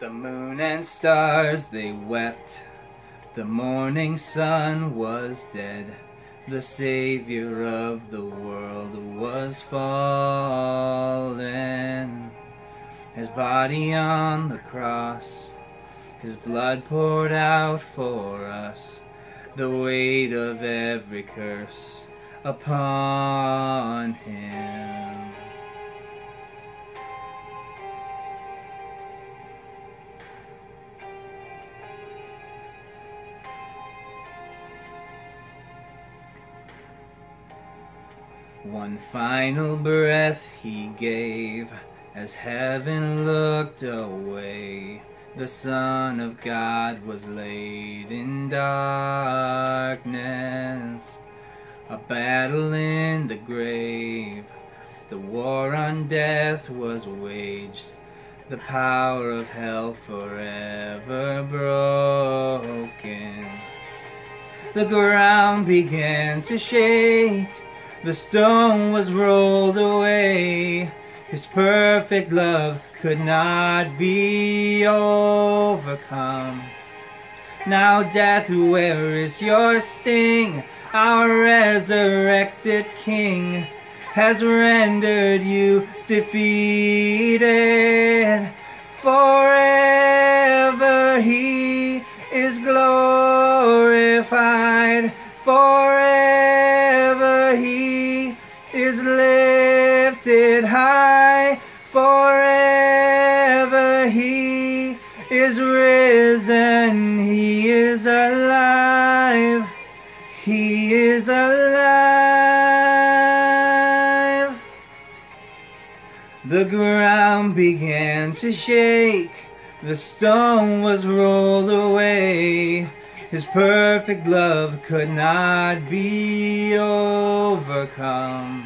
The moon and stars they wept. The morning sun was dead. The Savior of the world was fallen. His body on the cross, His blood poured out for us. The weight of every curse upon Him. One final breath he gave as heaven looked away. The Son of God was laid in darkness. A battle in the grave. The war on death was waged. The power of hell forever broken. The ground began to shake. The stone was rolled away. His perfect love could not be overcome. Now, death, where is your sting? Our resurrected King has rendered you defeated. Forever he is glorified. Forever He is risen. He is alive. He is alive. The ground began to shake. The stone was rolled away. His perfect love could not be overcome.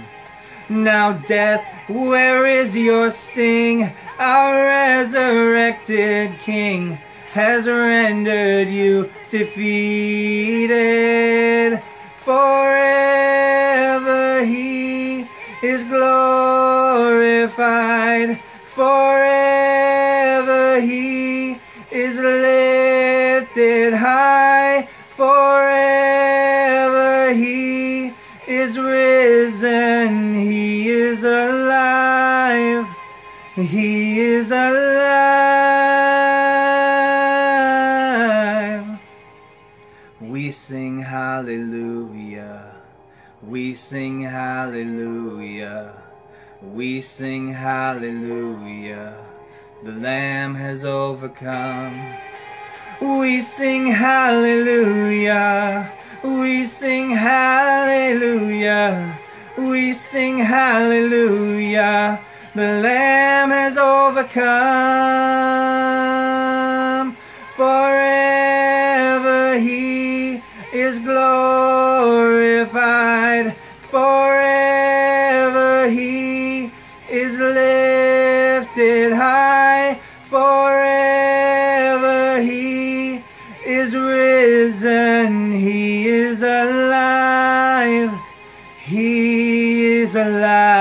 Now, death, where is your sting? Our resurrected King has rendered you defeated. Forever he is glorified. Forever he is lifted high. Forever he is risen. He is alive. He alive. We sing hallelujah. We sing hallelujah. We sing hallelujah. The Lamb has overcome. We sing hallelujah. We sing hallelujah. We sing hallelujah. Overcome. Forever he is glorified. Forever he is lifted high. Forever he is risen. He is alive. He is alive.